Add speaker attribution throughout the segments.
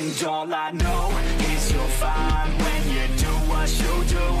Speaker 1: And all I know is you're fine when you do what you do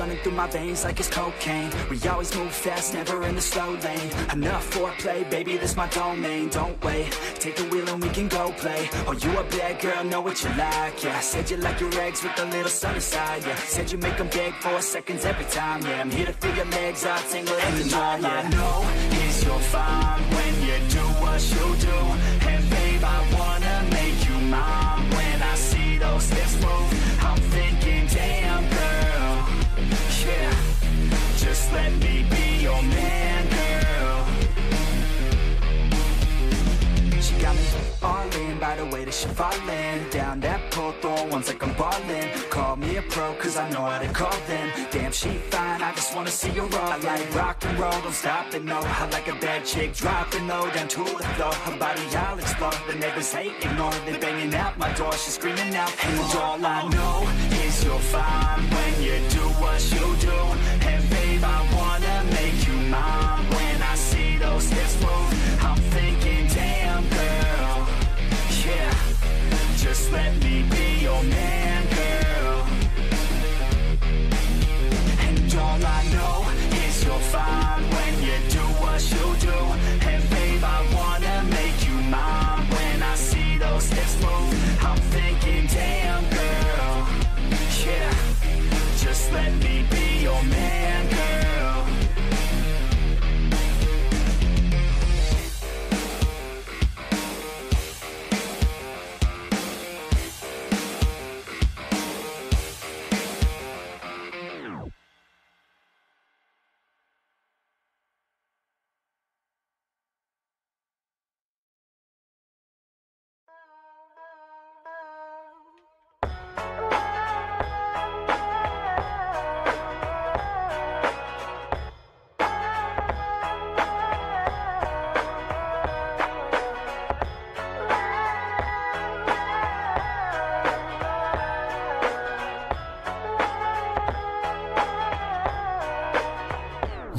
Speaker 1: running through my veins like it's cocaine. We always move fast, never in the slow lane. Enough foreplay, baby, this my domain. Don't wait, take the wheel and we can go play. Oh, you a bad girl, know what you like, yeah. Said you like your eggs with a little sunny side, yeah. Said you make them beg for seconds every time, yeah. I'm here to feel your legs, I'll tingle every time, yeah. I know is fine when you do what you do. And babe, I wanna make you mine When I see those hips move by the way that she fallin' Down that pole, throwing ones like I'm ballin' Call me a pro, cause I know how to call them. Damn, she fine, I just wanna see her all I like rock and roll, don't stop it, no I like a bad chick, dropping low. Down to the floor, her body I'll explore The neighbors hate, ignore, they banging out my door. She's screaming out, and all I know is you're fine When you do what you do. And babe, I wanna let me be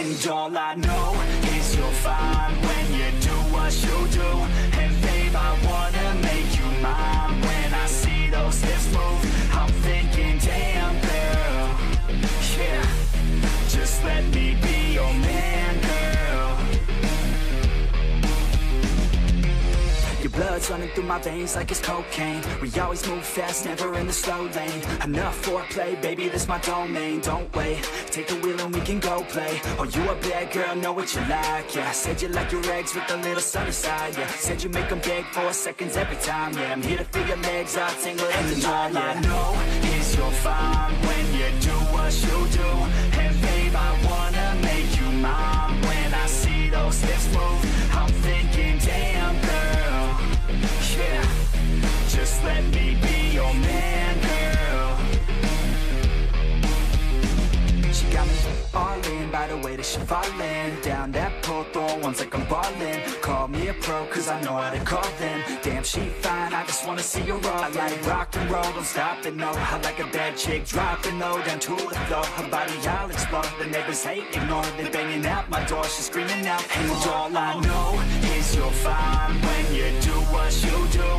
Speaker 2: And all I know
Speaker 1: blood's running through my veins like it's cocaine. We always move fast, never in the slow lane. Enough foreplay, baby, this my domain. Don't wait, take the wheel and we can go play. Oh, you a bad girl, know what you like, yeah. Said you like your eggs with a little sunny side, yeah. Said you make them beg for seconds every time, yeah. I'm here to feel your legs all tingle in the night, yeah I know is you're fine when you do what you do way that she fallin' Down that pole, throwing ones like I'm ballin' Call me a pro, cause I know how to call them. Damn, she fine, I just wanna see her all I like rock and roll, don't stop it, no I like a bad chick, dropping low. Down to the floor Her body, I'll explore, the neighbors hate, ignore They banging at my door, she's screaming out And all I know is you're fine When you do what you do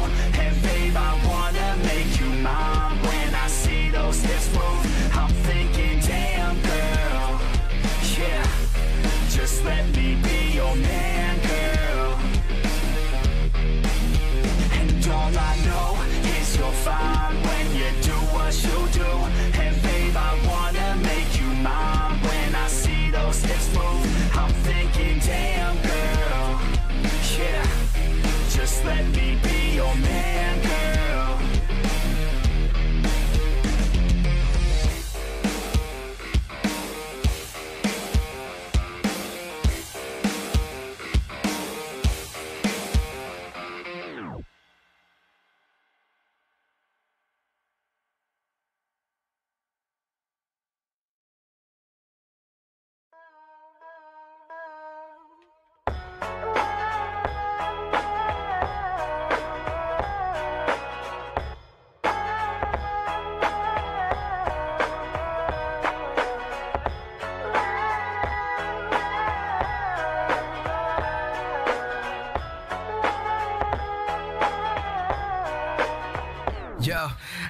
Speaker 1: I'm thinking,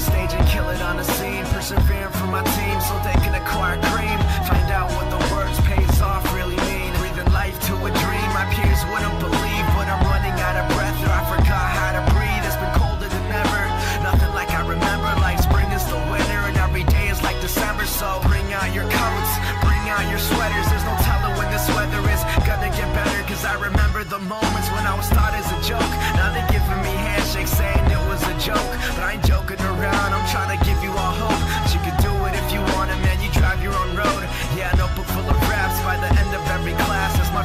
Speaker 2: Stage and kill it on the scene. Persevering for my team so they can acquire cream. Find out what the words pays off really mean. Breathing life to a dream. My peers wouldn't believe But I'm running out of breath or I forgot how to breathe. It's been colder than ever, nothing like I remember. Like spring is the winter and every day is like December. So bring out your coats, bring out your sweaters. There's no telling when this weather is gonna get better. Cause I remember the moments when I was thought as a joke. Now they're giving me handshakes saying joke But I ain't joking around, I'm trying to give you all hope That you can do it if you want it, man, you drive your own road. Yeah, notebook full of raps by the end of every class. That's my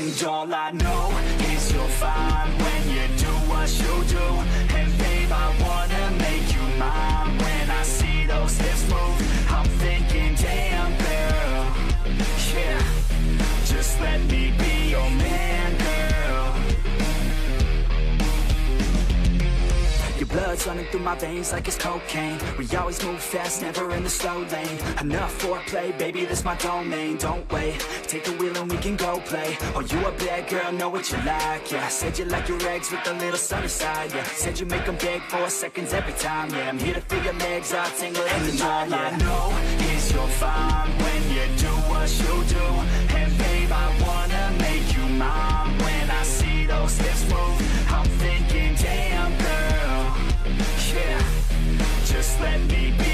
Speaker 2: And
Speaker 1: all I know is you're fine when you do what you do. And babe, I wanna make you mine When I see those hips move. I'm thinking, damn girl Yeah, just let me be running through my veins like it's cocaine. We always move fast, never in the slow lane. Enough foreplay, baby, this my domain. Don't wait, take the wheel and we can go play. Oh, you a bad girl, know what you like, yeah. Said you like your eggs with a little sunny side, yeah. Said you make them big for seconds every time, yeah. I'm here to feel your legs all tingle in the night, yeah. I know is your fine when you do what you do. And babe, I wanna make you mine When I see those hips move. let me be.